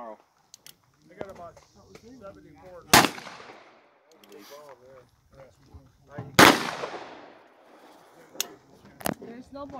tomorrow. I got about 74. There's no more.